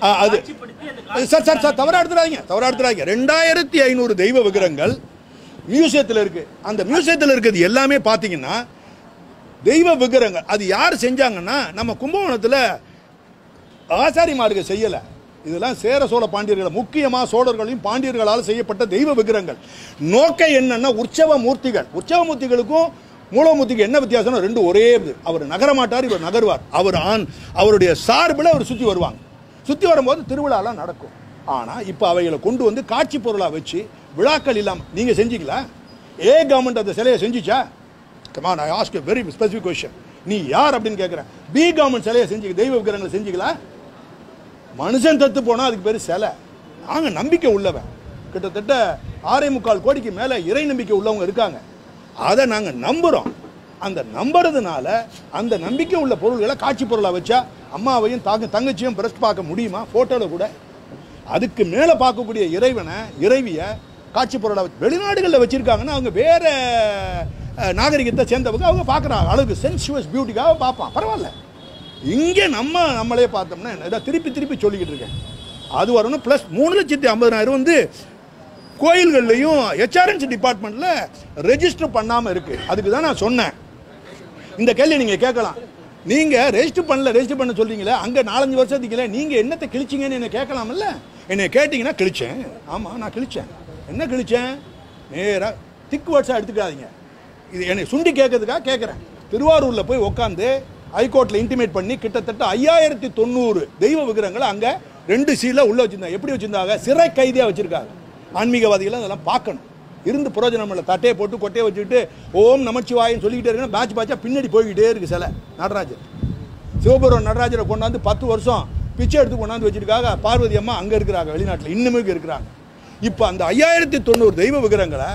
அது- சார் ரெண்டாயிரத்தி ஐநூறு தெய்வ விக்கிரகங்கள் மியூசியத்தில் இருக்கு. அந்த மியூசியத்தில் இருக்கிறது எல்லாமே பார்த்தீங்கன்னா தெய்வ விக்கிரகங்கள். அது யார் செஞ்சாங்கன்னா நம்ம கும்பகோணத்தில் ஆசாரிமார்கள் செய்யலை. இதெல்லாம் சேர சோழ பாண்டியர்கள் முக்கியமாக சோழர்களையும் பாண்டியர்களால் செய்யப்பட்ட தெய்வ விக்கிரகங்கள். நோக்கம் என்னன்னா உற்சவ மூர்த்திகள். உற்சவ மூர்த்திகளுக்கும் மூலமூர்த்திக்கு என்ன வித்தியாசம்னா ரெண்டு ஒரே இது. அவர் நகரமாட்டார் இவர் நகருவார். அவர் ஆண் அவருடைய சார்பில் அவர் சுற்றி வருவாங்க. சுற்றி வரும்போது திருவிழாலாம் நடக்கும். ஆனால் இப்போ அவைகளை கொண்டு வந்து காட்சி பொருளாக வச்சு விழாக்கள் இல்லாமல் நீங்கள் செஞ்சீங்களா? ஏ கவர்மெண்ட் அந்த சிலையை செஞ்சுச்சா? Come on I ask very specific question நீ யார் அப்படின்னு கேட்குறேன் பி கவர்மெண்ட் சிலையை செஞ்சு தெய்வ விக்கிரங்களை செஞ்சீங்களா? மனுஷன் தத்து போனால் அதுக்கு பேர் சிலை. நாங்கள் நம்பிக்கை உள்ளவன். கிட்டத்தட்ட ஆறே முக்கால் கோடிக்கு மேலே இறை நம்பிக்கை உள்ளவங்க இருக்காங்க. அதை நாங்கள் நம்புகிறோம் அந்த நம்புறதுனால அந்த நம்பிக்கை உள்ள பொருள்களை காட்சி பொருளாக வச்சா அம்மாவையும் தாங்க தங்கச்சியும் பிரஸ்ட் பார்க்க முடியுமா? ஃபோட்டோவில் கூட. அதுக்கு மேலே பார்க்கக்கூடிய இறைவனை இறைவியை காட்சி பொருளாக வெளிநாடுகளில் வச்சுருக்காங்கன்னா அவங்க வேற நாகரிகத்தை சேர்ந்தவங்க அவங்க பார்க்குறாங்க அழகு சென்சுவஸ் பியூட்டிக்காக பார்ப்பான். பரவாயில்ல. இங்கே நம்ம நம்மளே பார்த்தோம்னா என்ன? இதை திருப்பி திருப்பி சொல்லிக்கிட்டு இருக்கேன். அது வரணும். ப்ளஸ் மூணு லட்சத்தி ஐம்பதாயிரம் வந்து கோயில்கள்லையும் ஹெச்ஆர்என்சி டிபார்ட்மெண்ட்டில் ரெஜிஸ்டர் பண்ணாமல் இருக்குது அதுக்கு தான் நான் சொன்னேன். இந்த கேள்வி நீங்கள் கேட்கலாம். நீங்கள் ரெஜிஸ்டர் பண்ணல ரெஜிஸ்டர் பண்ண சொல்கிறீங்களே அங்கே நாலஞ்சு வருஷத்துக்குல நீங்கள் என்னத்தை கிழிச்சிங்கன்னு என்னை கேட்கலாம்ல? என்னை கேட்டிங்கன்னா கிழிச்சேன். ஆமாம் நான் கிழிச்சேன். என்ன கிழிச்சேன்? நேராக திக் வேர்ட்ஸாக எடுத்துக்காதீங்க. இது என்னை சுண்டி கேட்கறதுக்காக கேட்குறேன். திருவாரூரில் போய் உட்காந்து ஹைகோர்ட்டில் இன்டிமேட் பண்ணி கிட்டத்தட்ட ஐயாயிரத்தி தொண்ணூறு தெய்வ விக்கிரங்களை அங்கே ரெண்டு சீல உள்ளே வச்சுருந்தாங்க. எப்படி வச்சுருந்தாங்க? சிறை கைதியாக வச்சுருக்காங்க. ஆன்மீகவாதிகள் அதெல்லாம் பார்க்கணும். இருந்து புரோஜனம் இல்லை. தட்டையை போட்டு கொட்டையை வச்சுக்கிட்டு ஓம் நமச்சிவாயின்னு சொல்லிக்கிட்டே இருக்கணும் பேட்ச் பேட்சாக பின்னாடி போய்கிட்டே இருக்கு சில. நடராஜர். சிவபுரம் நடராஜரை கொண்டாந்து பத்து வருஷம் பிச்சை எடுத்து கொண்டாந்து வச்சிருக்காங்க பார்வதி அம்மா அங்கே இருக்கிறாங்க வெளிநாட்டில். இன்னமும் இருக்கிறாங்க. இப்போ அந்த ஐயாயிரத்தி தொண்ணூறு தெய்வ விக்கிரங்களை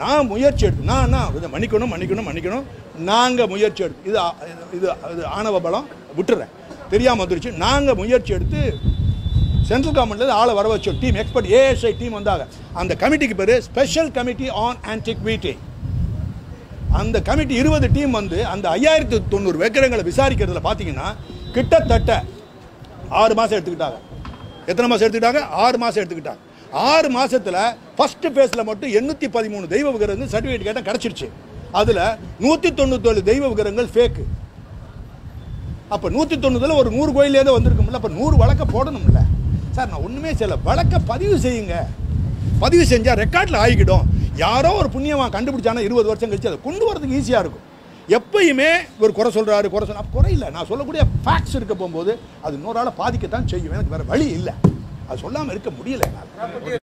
நான் முயற்சி எடுத்து நான் நான் இதை மன்னிக்கணும் மன்னிக்கணும் மன்னிக்கணும். நாங்கள் முயற்சி எடுத்து இது இது இது ஆணவ பலம் விட்டுறேன். தெரியாமல் வந்துருச்சு. நாங்கள் முயற்சி எடுத்து சென்ட்ரல் கவர்மெண்ட்லேருந்து ஆளை வர வச்சோம் டீம் எக்ஸ்பர்ட் ஏஎஸ்ஐ டீம் வந்தாங்க. அந்த கமிட்டிக்கு பேர் ஸ்பெஷல் கமிட்டி ஆன் ஆன்டிக்விட்டி அந்த கமிட்டி இருபது டீம் வந்து அந்த ஐயாயிரத்து தொண்ணூறு விக்கிரங்களை விசாரிக்கிறதுல பார்த்தீங்கன்னா கிட்டத்தட்ட ஆறு மாதம் எடுத்துக்கிட்டாங்க. எத்தனை மாதம் எடுத்துக்கிட்டாங்க? ஆறு மாதம் எடுத்துக்கிட்டாங்க. ஆறு மாதத்தில் ஃபஸ்ட்டு ஃபேஸில் மட்டும் எண்ணூற்றி பதிமூணு தெய்வ விக்கிரகங்கள் சர்டிஃபிகேட் கேட்டால் கிடச்சிருச்சு. அதில் நூற்றி தொண்ணூத்தேழு தெய்வ விக்கிரகங்கள் ஃபேக்கு அப்போ நூற்றி தொண்ணூறில் ஒரு நூறு கோயிலேருந்து வந்திருக்கும்ல அப்போ நூறு வழக்க போடணும்ல. சார் நான் ஒன்றுமே செய்யல. வழக்கை பதிவு செய்யுங்க. பதிவு செஞ்சால் ரெக்கார்டில் ஆகிக்கிடும். யாரோ ஒரு புண்ணியமாக கண்டுபிடிச்சானா இருபது வருஷம் கழிச்சு அதை கொண்டு வரதுக்கு ஈஸியாக இருக்கும். எப்பயுமே ஒரு குறை சொல்கிறாரு குறை சொல்ல குறை இல்லை. நான் சொல்லக்கூடிய ஃபேக்ட்ஸ் இருக்க போகும்போது அது இன்னொரு ஆளை பாதிக்கத்தான் செய்யும். எனக்கு வேறு வழி இல்லை. அது சொல்லாமல் இருக்க முடியல என்னால்.